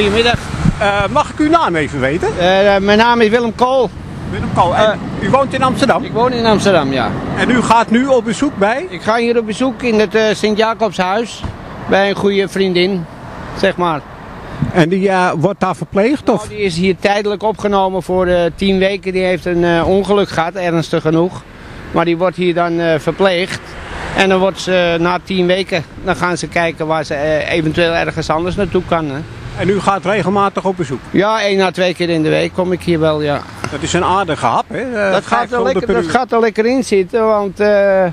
Goedemiddag. Eh, mag ik uw naam even weten? Eh, mijn naam is Willem Kool. Willem Kool. En u woont in Amsterdam. Ik woon in Amsterdam, ja. En u gaat nu op bezoek bij? Ik ga hier op bezoek in het eh, Sint-Jacobshuis. Bij een goede vriendin, zeg maar. En die eh, wordt daar verpleegd? Of? Nou, die is hier tijdelijk opgenomen voor eh, tien weken. Die heeft een eh, ongeluk gehad, ernstig genoeg. Maar die wordt hier dan eh, verpleegd. En dan wordt ze na tien weken, dan gaan ze kijken waar ze eh, eventueel ergens anders naartoe kan. Hè. En u gaat regelmatig op bezoek? Ja, één à twee keer in de week kom ik hier wel, ja. Dat is een aardige hap, hè? Eh, Dat gaat, er lekker, dat gaat er lekker in zitten, want eh,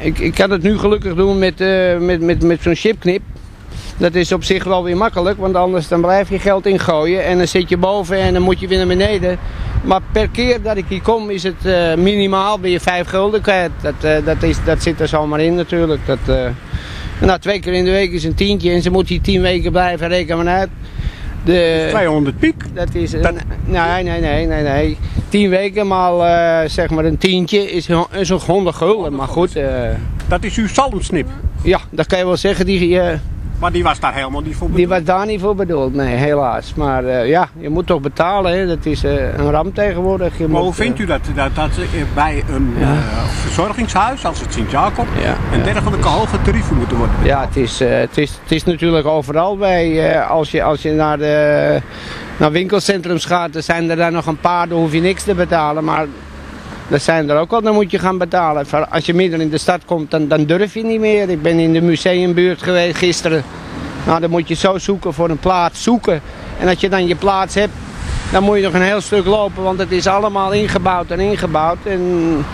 ik, ik kan het nu gelukkig doen met, eh, met, met, met zo'n chipknip. Dat is op zich wel weer makkelijk, want anders dan blijf je geld ingooien en dan zit je boven en dan moet je weer naar beneden. Maar per keer dat ik hier kom is het eh, minimaal weer vijf gulden kwijt. Dat, dat, is, dat zit er zomaar in natuurlijk. Dat, nou, twee keer in de week is een tientje en ze moet hier tien weken blijven, reken maar uit. De, 200 piek. dat is een, Dat- nee, nee, nee, nee, nee. Tien weken maal eh, zeg maar een tientje is, is een honderd gulden. Maar goed, eh, Dat is uw zalmsnip. ja, dat kan je wel zeggen. Die, eh, Maar die was daar helemaal niet voor die bedoeld. was daar niet voor bedoeld, nee, helaas. Maar eh, ja, je moet toch betalen, hè. dat is eh, een ramp tegenwoordig. Je Maar moet, hoe vindt eh, u dat? Dat, dat bij een Ja. verzorgingshuis als het Sint-Jacob Ja, en ja. dergelijke hoge tarieven moeten worden Ja, het is, het, is, het is natuurlijk overal bij. als, je, als je naar, de, naar winkelcentrums gaat, zijn er daar nog een paar, dan hoef je niks te betalen. Maar er zijn er ook wel, dan moet je gaan betalen. Als je midden in de stad komt, dan, dan durf je niet meer. Ik ben in de museumbuurt geweest gisteren. Nou, dan moet je zo zoeken voor een plaats zoeken. En als je dan je plaats hebt, dan moet je nog een heel stuk lopen, want het is allemaal ingebouwd en ingebouwd. En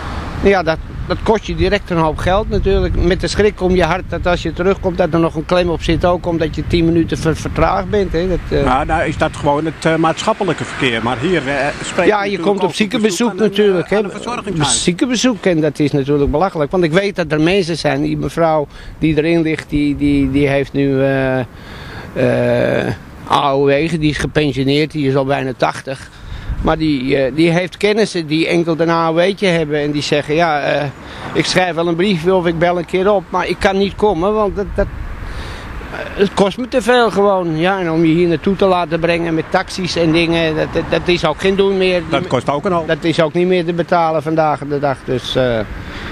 ja, dat, dat kost je direct een hoop geld natuurlijk. Met de schrik om je hart dat als je terugkomt dat er nog een klem op zit ook, omdat je 10 minuten ver- vertraagd bent. Hè. Dat, eh, Nou, daar is dat gewoon het eh, maatschappelijke verkeer. Maar hier spreekt ja, je komt op ziekenbezoek natuurlijk. Hè, een. Ziekenbezoek en dat is natuurlijk belachelijk. Want ik weet dat er mensen zijn, die mevrouw die erin ligt, die, die, die heeft nu AOW, die is gepensioneerd, die is al bijna 80. Maar die, eh, die heeft kennissen die enkel een AOW'tje hebben en die zeggen, ja, eh, ik schrijf wel een briefje of ik bel een keer op, maar ik kan niet komen, want dat, dat, eh, het kost me te veel gewoon. Ja, en om je hier naartoe te laten brengen met taxis en dingen, dat, dat, dat is ook geen doen meer. Dat kost ook een hoop. Dat is ook niet meer te betalen vandaag de dag. Dus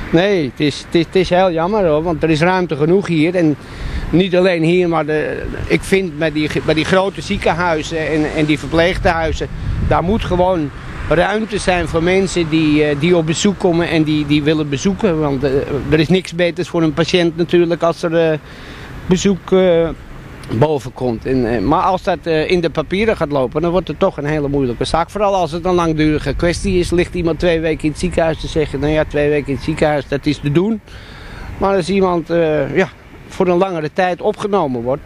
nee, het is, het, is, het is heel jammer hoor, want er is ruimte genoeg hier. En niet alleen hier, maar de, ik vind bij die, bij die grote ziekenhuizen en, en die verpleegtehuizen, daar moet gewoon ruimte zijn voor mensen die, eh, die op bezoek komen en die, die willen bezoeken. Want eh, er is niks beters voor een patiënt natuurlijk als er eh, bezoek boven komt. En, maar als dat in de papieren gaat lopen, dan wordt het toch een hele moeilijke zaak. Vooral als het een langdurige kwestie is. Ligt iemand twee weken in het ziekenhuis te zeggen, nou ja, twee weken in het ziekenhuis, dat is te doen. Maar als iemand ja, voor een langere tijd opgenomen wordt,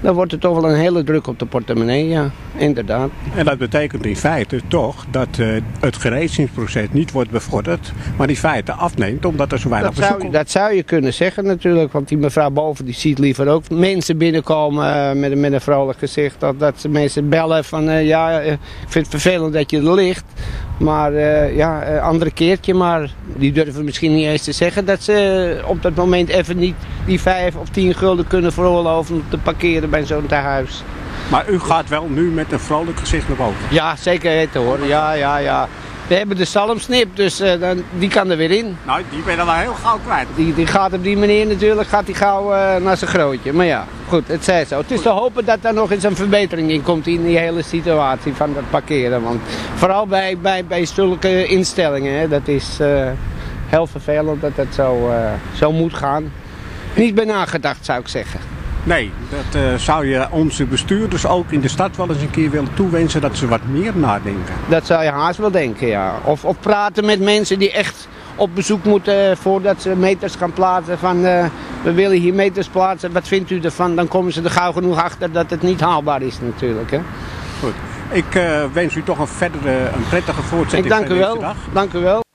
dan wordt er toch wel een hele druk op de portemonnee, ja, inderdaad. En dat betekent in feite toch dat eh, het genezingsproces niet wordt bevorderd, maar in feite afneemt omdat er zo weinig Dat zou, bezoek je- komt. dat zou je kunnen zeggen natuurlijk, want die mevrouw boven die ziet liever ook mensen binnenkomen eh, met, een- met een vrolijk gezicht. Dat, dat ze mensen bellen van eh, ja, ik vind het vervelend dat je er ligt. Maar eh, ja, eh, andere keertje, maar die durven misschien niet eens te zeggen dat ze op dat moment even niet die vijf of tien gulden kunnen veroorloven om te parkeren bij zo'n tehuis. Maar u gaat wel nu met een vrolijk gezicht naar boven. Ja, zeker weten hoor. Ja, ja, ja. We hebben de salmsnip, dus eh, dan, die kan er weer in. Nou, die ben je dan wel heel gauw kwijt. Die, die gaat op die manier natuurlijk gaat die gauw eh, naar zijn grootje. Maar ja, goed, het zij zo. Het is te hopen dat er nog eens een verbetering in komt in die hele situatie van dat parkeren. Want vooral bij, bij, bij zulke instellingen, hè, dat is eh, heel vervelend dat dat zo, zo moet gaan. Niet bij nagedacht zou ik zeggen. Nee, dat eh, zou je onze bestuurders ook in de stad wel eens een keer willen toewensen dat ze wat meer nadenken. Dat zou je haast wel denken, ja. Of, of praten met mensen die echt op bezoek moeten voordat ze meters gaan plaatsen. Van eh, we willen hier meters plaatsen, wat vindt u ervan? Dan komen ze er gauw genoeg achter dat het niet haalbaar is natuurlijk. Hè. Goed. Ik eh, wens u toch een verdere, een prettige voortzetting Ik dank u van deze wel. dag. Dank u wel.